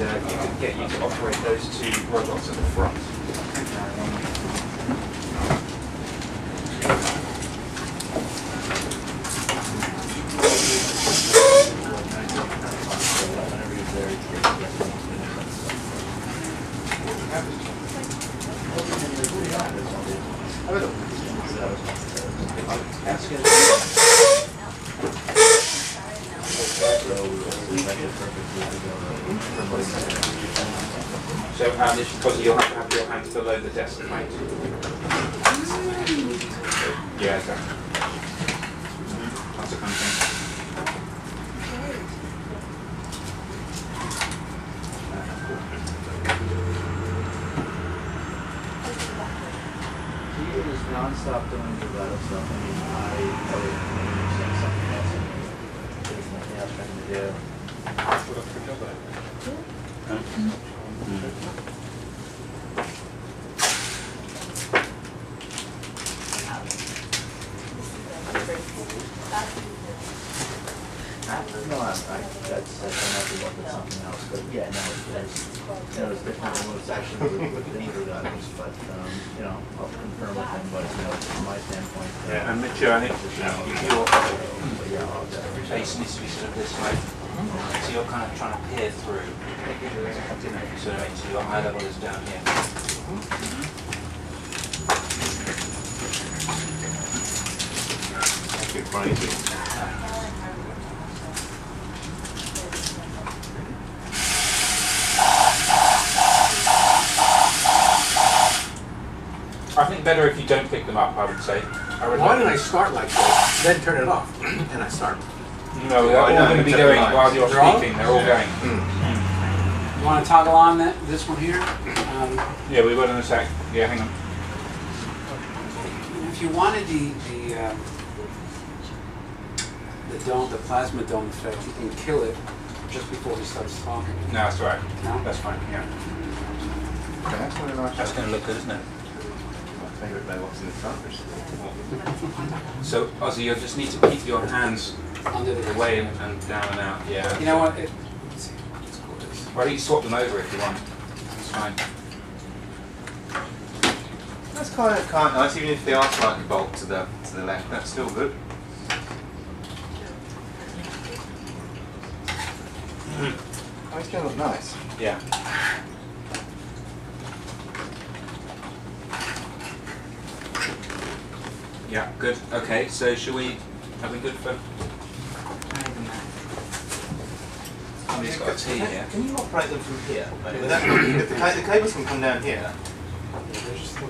and uh, you can get you to operate those two robots at the front. So um, this because you'll have to have your hands below the desk plate. Yeah, exactly. That's the kind of thing. So you non-stop doing the vital stuff, I mean, I, I maybe saying something else, there's nothing else for him to do. No, I, I, that's, not look something else, but yeah, no, there's, you know, there's different remotes actually with, with individual items, but, um, you know, I'll confirm with him, but, you know, from my standpoint. uh, Yeah, and Mitch, I think you know, if your But yeah, I'll definitely. face needs to be sort of this way. Mm-hmm. So you're kind of trying to peer through. You know, so, so your eye level is down here. That's get crazy. I think better if you don't pick them up. I would say. I would Why don't I start like this, then turn it off, and I start? No, they're all going to be except going while you're They're all? speaking. They're all going. You want to toggle on that, this one here? Um, Yeah, we will in a sec. Yeah, hang on. If you wanted the, the, um, the dome, the plasma dome effect, you can kill it just before he starts talking. No, that's all right. No? That's fine. Yeah. That's one of the That's going to look good, isn't it? My favourite robots in the front. So, Ozzie, you'll just need to keep your hands Under the way and, and down and out. Yeah. You know what? It, let's see, let's call this. Why don't you swap them over if you want? It's fine. That's kind of kind of nice, even if they are slightly bulked to the to the left. That's still good. Oh, it's gonna look nice. Yeah. Yeah, good. Okay, so shall we, are we good for? Somebody's got a tea Can, here. can you operate them from here? That- if the, ca- the cables can come down here. They're just a.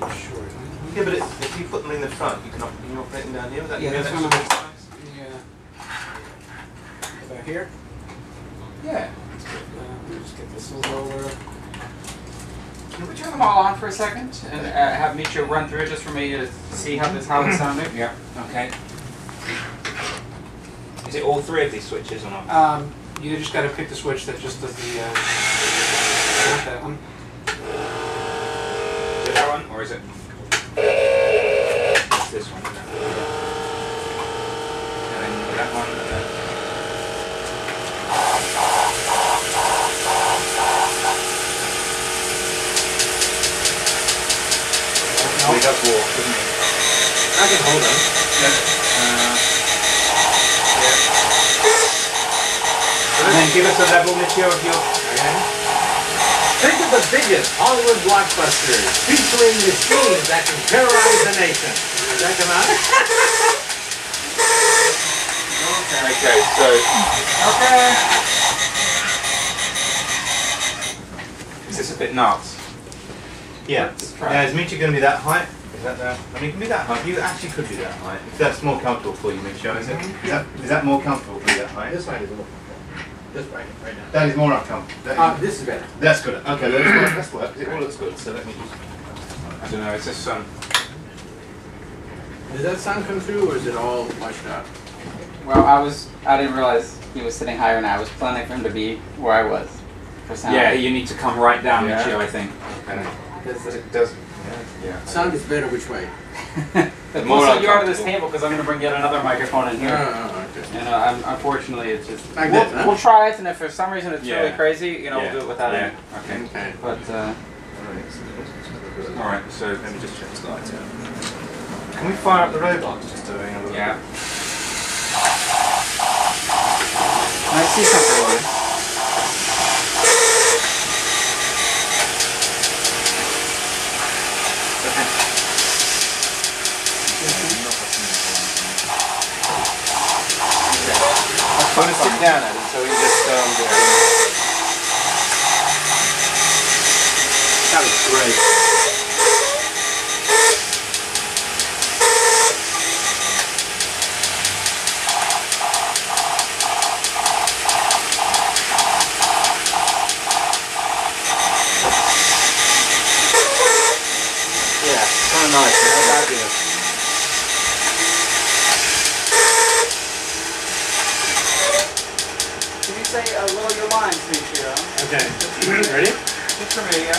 Yeah, but if, if you put them in the front, you can, op- can you operate them down here? Would that Yeah, give that's you what an extra Yeah. About here? Yeah. Uh, let me just get this a little lower. Can we turn them all on for a second and uh, have Michio run through it just for me to see how this how it's sounding? Yeah, okay. Is it all three of these switches or not? Um, you just gotta pick the switch that just does the, uh, not that one. Is it that one or is it? It's this one. And then that one and then. He does walk, doesn't he? I can hold them. And then give us a level, Michio, of. Think of the biggest Hollywood blockbusters featuring machines that can terrorize the nation. Does that come out? Okay, so. Okay. Is this a bit nuts? Yeah. Let's. Now, is Michi going to be that height? Is that the? I mean, it can be that height. You actually could be that height. If that's more comfortable for you, Michi, is it? Is that, is that more comfortable for you, that height? This one is a little, this right, right now. That is more uncomfortable. That Uh, is- this is better. that's good. Okay, let's work. Let's work. 'cause It all looks good. So let me just. I don't know, it's this um. Does that sound come through or is it all washed out? Well, I was I didn't realize he was sitting higher, and I was planning for him to be where I was for sound. Yeah, you need to come right down, Yeah. Michio, I think. Okay. Does It does. Yeah. yeah. Sound is better which way? the More closer you are to this table, because I'm going to bring yet another microphone in here. Uh, okay. And uh, un- unfortunately, it's just. Like we'll, this, huh? we'll try it, and if for some reason it's really crazy, you know, Yeah. we'll do it without Yeah. it. Okay. Okay. But uh, Alright, so let me just check the lights out. Can we fire up the robot just doing have a look? yeah. I see something. Here. I'm going to sit down at it so can just um, do it. That was great. Yeah, kind of nice. man. Fabulous. Can you say uh, lower your lines, Michio? Okay. Ready? Just for me, yeah.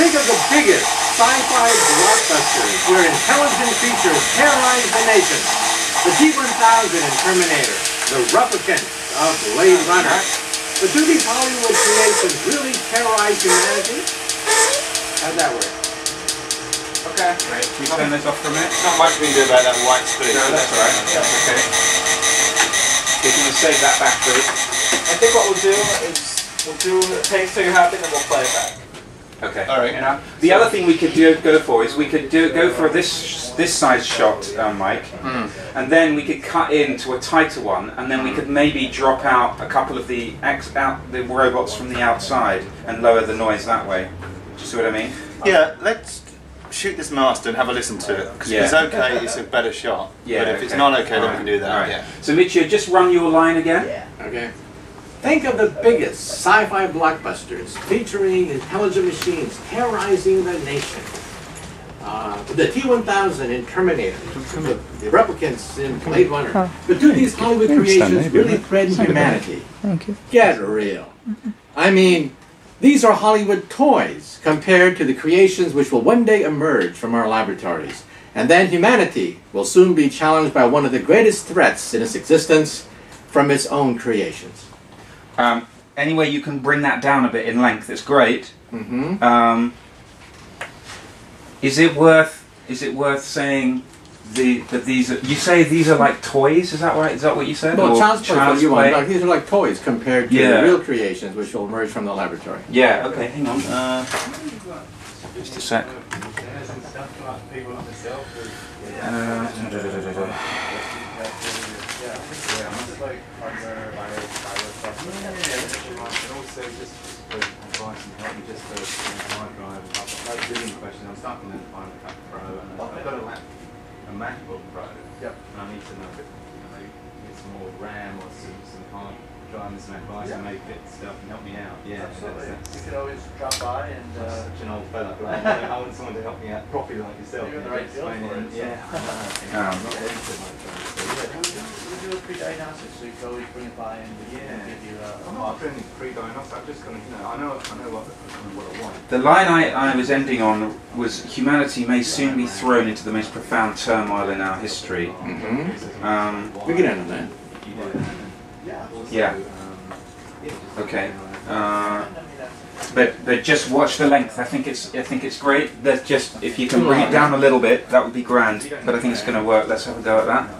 Think of the biggest sci-fi blockbusters where intelligent creatures terrorize the nation. The T-1000 in Terminator, the replicant of Blade Runner. But do these Hollywood creations really terrorize humanity? How'd that work? Okay. Right, can we turn this off for a minute? Not much we can do about that white space. No, that's all right. That's okay. We're going to save that battery. I think what we'll do is we'll do the take so you have it and we'll play it back. Okay. All right. You know, the other thing we could do go for is we could do go for this this size shot, uh, Mike, and then we could cut into a tighter one, and then we could maybe drop out a couple of the ex out the robots from the outside and lower the noise that way. Do you see what I mean? Yeah, let's shoot this master and have a listen to it. Because Yeah. if it's okay, it's a better shot. Yeah, But if it's not okay, then we can do that. Alright. Yeah. So Michio, just run your line again. Yeah. Okay. Think of the biggest sci-fi blockbusters featuring intelligent machines terrorizing the nation. Uh, the T-1000 in Terminator, the, the replicants in Blade Runner. But do these Hollywood creations really threaten humanity? Get real. I mean, these are Hollywood toys compared to the creations which will one day emerge from our laboratories. And then humanity will soon be challenged by one of the greatest threats in its existence from its own creations. Um, any way you can bring that down a bit in length, it's great. Mm-hmm. Um, is it worth? Is it worth saying the that these are? You say these are like toys. Is that right? Is that what you said? Well, Or child's play, what do you want? play? Like, these are like toys compared to Yeah. the real creations which will emerge from the laboratory. Yeah. Okay. Hang on. Uh, just a sec. Uh, also just for advice and help me my drive. I've got no billing questions. I'm starting to find a Mac Pro and I've got a, Mac, a MacBook Pro. Yep. And I need to know if you know, some more RAM or some, some hard drive and some advice Yeah. and maybe fit stuff and help me out. Yeah, Absolutely. that's, You could always drop by and, I'm uh, such an old fella. but I want- I want someone to help me out properly like yourself. You're in the right field for it, so- Yeah. Um, I'm not ready for my phone, so yeah, yeah. we do, a pre-diagnostics, so you can always bring it by and Yeah. give you a, a I'm not doing pre-diagnosis. I'm just going to, you know, I know, I know what, what I want. the line I, I was ending on was humanity may soon be thrown into the most profound turmoil in our history. Mm-hmm. Um, We can end on that. yeah. Okay. Uh, but but just watch the length. I think it's I think it's great. There's just if you can bring it down a little bit, that would be grand. But I think it's going to work. Let's have a go at that.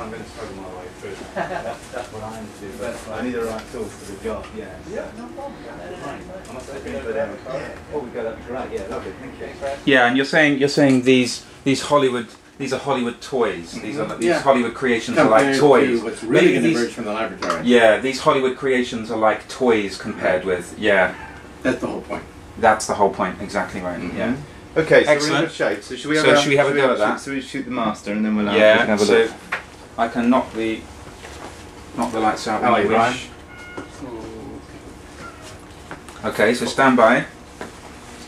I'm going to struggle my way through. That's, that's what I need to do. But I need the right tools for the job. Yeah. Yeah, no problem. I must have been for them. Oh, we go. That'd great. Yeah, lovely. Thank you. Yeah, and you're saying you're saying these these Hollywood these are Hollywood toys. These are these Yeah. Hollywood creations are like toys. to what's really Maybe going to these- emerge from the laboratory. Yeah, these Hollywood creations are like toys compared with yeah. That's the whole point. That's the whole point. Exactly right. Yeah. Mm-hmm. Okay, so we're Excellent. in good shape. So should we have So a, should we have a go at shoot- that? So we shoot the master and then we'll, we Yeah. can have a So look. I can knock the knock the lights out How when are you you, wish. Okay, so stand by.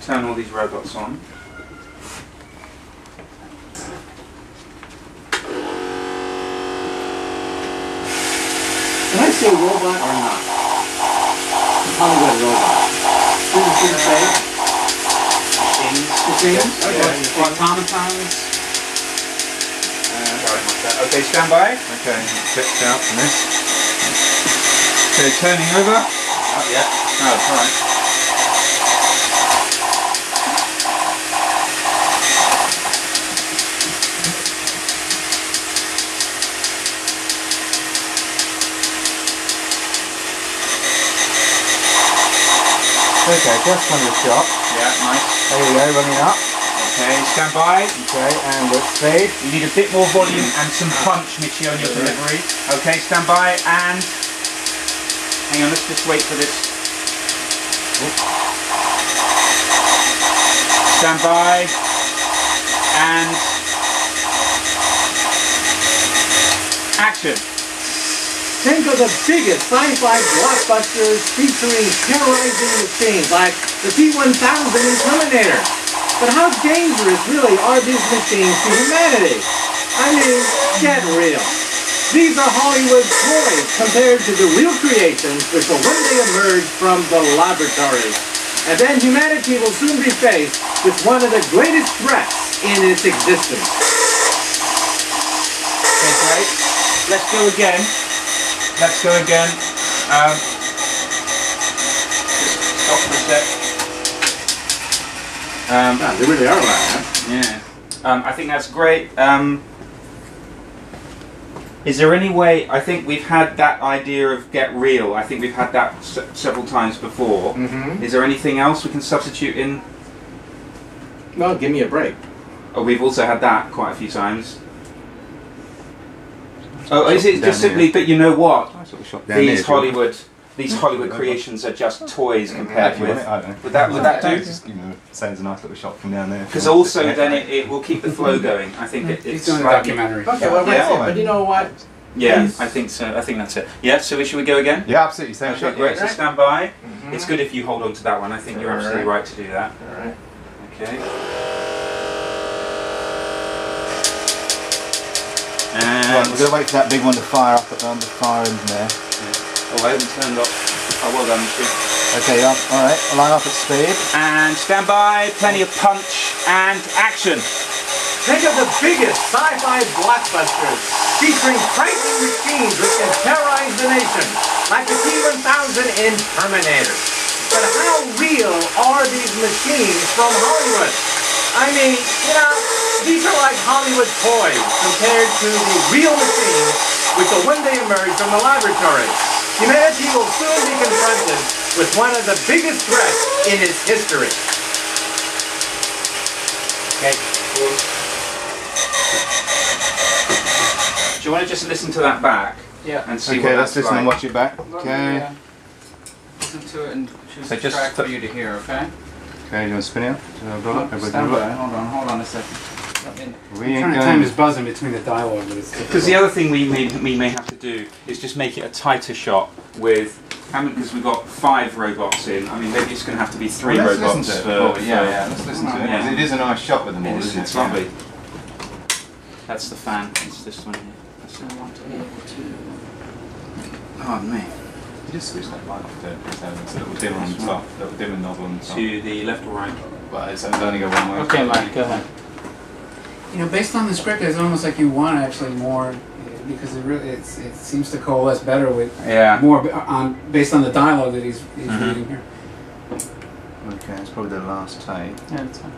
Turn all these robots on. Can I robot or not? Hollywood robot. Shouldn't shouldn't say. Machines. Machines? Okay. Or automatons? Right, like that. Okay, stand by. Okay, checked out from this. Okay, turning over. Oh, yeah. Oh, alright. Okay, just on the shot. Yeah, nice. There we go, running up. Okay, stand by. Okay, and let's speed. You need a bit more volume and some punch, Mitchie, on your delivery. Okay, stand by and hang on. Let's just wait for this. Stand by and action. Think of the biggest sci-fi blockbusters featuring terrorizing machines like the T-1000 in Terminator. But how dangerous really are these machines to humanity? I mean, get real. These are Hollywood toys compared to the real creations which will one day emerge from the laboratories. And then humanity will soon be faced with one of the greatest threats in its existence. Okay, great. Let's go again. Let's go again. Um, stop for a sec. Um, Ah, they really are loud. Yeah. Um, I think that's great. Um, is there any way? I think we've had that idea of get real. I think we've had that s- several times before. Mm-hmm. Is there anything else we can substitute in? Well, give me a break. Oh, we've also had that quite a few times. Oh, is it just simply? But you know what? I sort of shot These Hollywood, these Hollywood creations are just toys compared with. I don't know. Would that would that do? Just, you know, sounds a nice little shot from down there. Because also then it, it will keep the flow going. I think it, it's doing a documentary. Okay, well, Yeah. that's it. But you know what? Yeah, Please. I think so. I think that's it. Yeah. So we should we go again? Yeah, absolutely. Same Okay, shot. great. So stand by. Mhm. It's good if you hold on to that one. I think you're Alright. absolutely right to do that. All right. Okay. Right, we're gonna wait for that big one to fire up at on the fire end there. oh, I haven't turned off. Oh, well done, Mitchie. Okay, yeah, all right. Line up at speed. And stand by. Plenty of punch and action. Think of the biggest sci-fi blockbusters featuring frightening machines which can terrorize the nation, like the T-1000 in Terminator. But how real are these machines from Hollywood? I mean, you know, these are like Hollywood toys compared to the real machines which will one day emerge from the laboratory. Humanity will soon be confronted with one of the biggest threats in its history. Okay. Do you want to just listen to that back Yeah. and see Okay, what let's listen like? and watch it back. Okay. uh, Listen to it and choose So a just track for you to hear, okay? Okay, you want to spin it? So I've got it. Everybody Stand by. Hold on, hold on a second. We I'm ain't trying to time going. this buzzing between the dialogue, Because the other thing we may, we may have to do is just make it a tighter shot with how many? Because we've got five robots in. I mean, maybe it's going to have to be three Well, let's robots. listen to for, it. Oh, for- yeah, yeah. Let's listen to it. Yeah. 'cause It is a nice shot with them all, It's, isn't it? it's lovely. That's the fan. It's this one here. That's the one. Oh, Pardon me. You just switch that light off to so it's a little dim on top, a little dim and knob on top. To the left or right? But it's, it's only go one way. Okay, Mike, go ahead. You know, based on the script, it's almost like you want actually more because it really it's, it seems to coalesce better with Yeah. more on based on the dialogue that he's, he's Mhm. reading here. Okay, it's probably the last take. Yeah, that's fine.